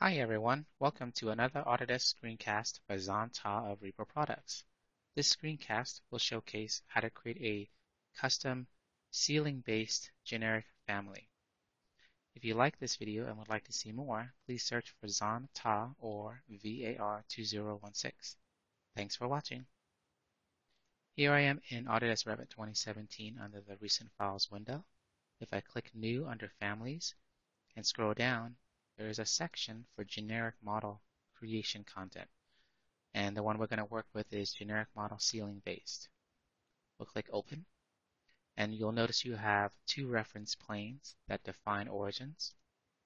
Hi everyone, welcome to another Autodesk screencast by Dzan Ta of Reaper Products. This screencast will showcase how to create a custom ceiling-based generic family. If you like this video and would like to see more, please search for Dzan Ta or VAR2016. Thanks for watching. Here I am in Autodesk Revit 2017 under the Recent Files window. If I click New under Families and scroll down, there is a section for generic model creation content. And the one we're going to work with is generic model ceiling based. We'll click open and you'll notice you have two reference planes that define origins.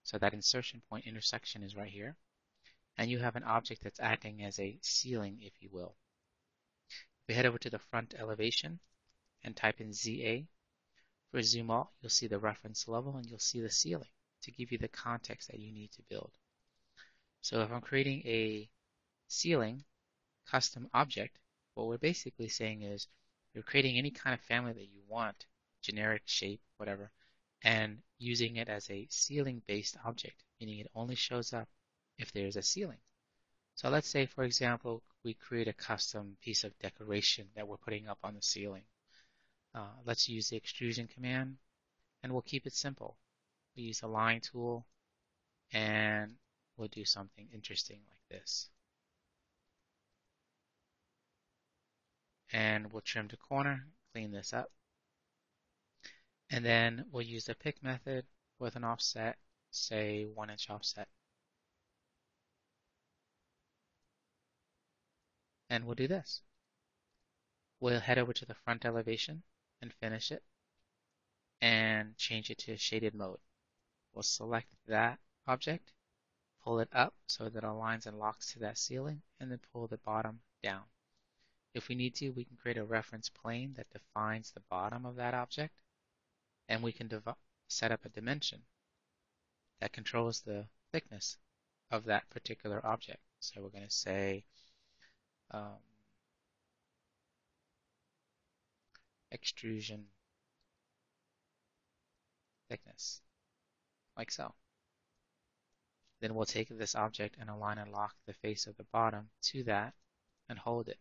So that insertion point intersection is right here. And you have an object that's acting as a ceiling, if you will. We head over to the front elevation and type in ZA, for zoom out, you'll see the reference level and you'll see the ceiling to give you the context that you need to build. So if I'm creating a ceiling custom object, what we're basically saying is you're creating any kind of family that you want, generic shape, whatever, and using it as a ceiling based object, meaning it only shows up if there's a ceiling. So let's say, for example, we create a custom piece of decoration that we're putting up on the ceiling. Uh, let's use the extrusion command and we'll keep it simple we use the line tool and we'll do something interesting like this. And we'll trim the corner, clean this up. And then we'll use the pick method with an offset, say one inch offset. And we'll do this. We'll head over to the front elevation and finish it and change it to shaded mode. We'll select that object, pull it up so that it aligns and locks to that ceiling, and then pull the bottom down. If we need to, we can create a reference plane that defines the bottom of that object, and we can set up a dimension that controls the thickness of that particular object. So we're going to say um, extrusion thickness like so. Then we'll take this object and align and lock the face of the bottom to that and hold it.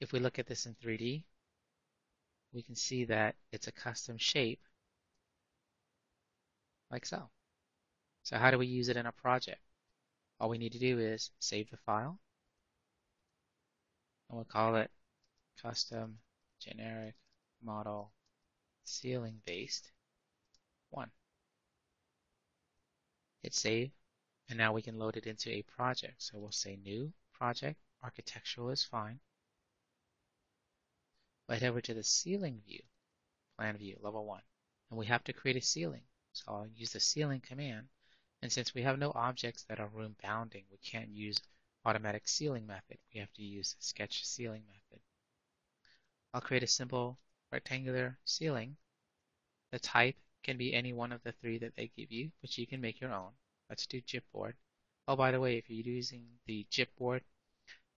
If we look at this in 3D, we can see that it's a custom shape like so. So how do we use it in a project? All we need to do is save the file and we'll call it custom generic model ceiling based one hit save, and now we can load it into a project. So we'll say new project, architectural is fine. But head over to the ceiling view, plan view, level one, and we have to create a ceiling. So I'll use the ceiling command, and since we have no objects that are room bounding, we can't use automatic ceiling method. We have to use sketch ceiling method. I'll create a simple rectangular ceiling. The type can be any one of the three that they give you, but you can make your own. Let's do gyp board. Oh, by the way, if you're using the gyp board,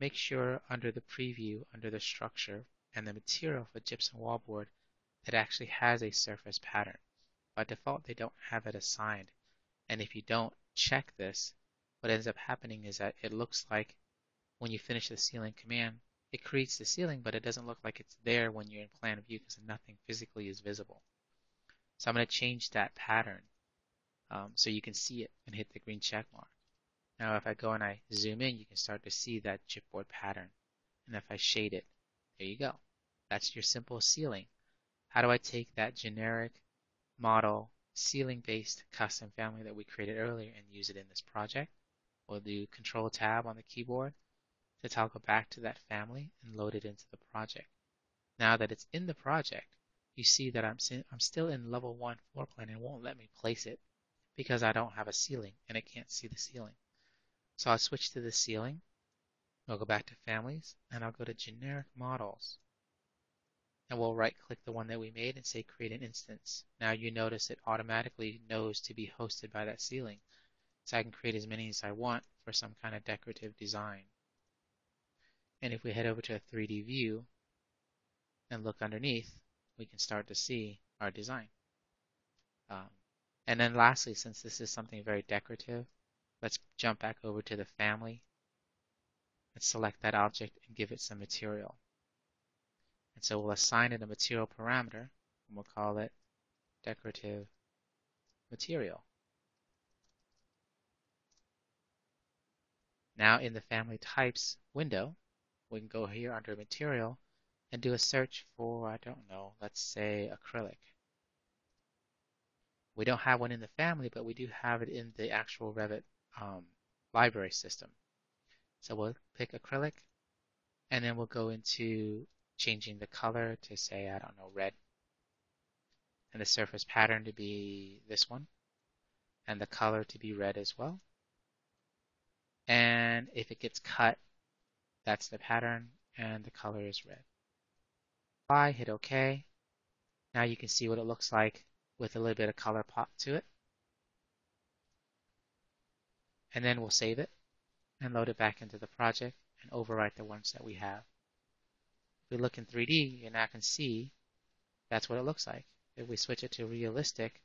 make sure under the preview, under the structure, and the material for gypsum wallboard, that actually has a surface pattern. By default, they don't have it assigned. And if you don't check this, what ends up happening is that it looks like when you finish the ceiling command, it creates the ceiling, but it doesn't look like it's there when you're in plan view because nothing physically is visible. So I'm going to change that pattern um, so you can see it and hit the green check mark. Now if I go and I zoom in, you can start to see that gyp board pattern. And if I shade it, there you go. That's your simple ceiling. How do I take that generic model ceiling-based custom family that we created earlier and use it in this project? We'll do Control Tab on the keyboard to toggle back to that family and load it into the project. Now that it's in the project, you see that I'm, I'm still in level 1 floor plan and won't let me place it because I don't have a ceiling and it can't see the ceiling. So I'll switch to the ceiling. I'll go back to families and I'll go to generic models. And we'll right click the one that we made and say create an instance. Now you notice it automatically knows to be hosted by that ceiling. So I can create as many as I want for some kind of decorative design. And if we head over to a 3D view and look underneath, we can start to see our design. Um, and then lastly, since this is something very decorative, Let's jump back over to the family. Let's select that object and give it some material. And so we'll assign it a material parameter, and we'll call it decorative material. Now in the family types window, we can go here under material and do a search for, I don't know, let's say acrylic. We don't have one in the family, but we do have it in the actual Revit um, library system. So we'll pick acrylic, and then we'll go into changing the color to say, I don't know, red. And the surface pattern to be this one, and the color to be red as well. And if it gets cut, that's the pattern, and the color is red. Apply, hit OK. Now you can see what it looks like with a little bit of color pop to it. And then we'll save it and load it back into the project and overwrite the ones that we have. If we look in 3D, you now can see that's what it looks like. If we switch it to realistic,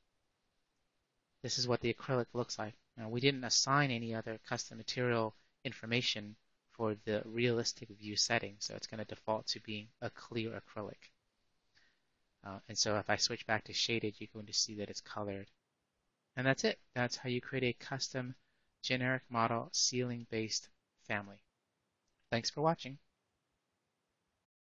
this is what the acrylic looks like. Now we didn't assign any other custom material information for the realistic view setting, so it's going to default to being a clear acrylic. Uh, and so if I switch back to shaded, you're going to see that it's colored. And that's it. That's how you create a custom generic model ceiling based family. Thanks for watching.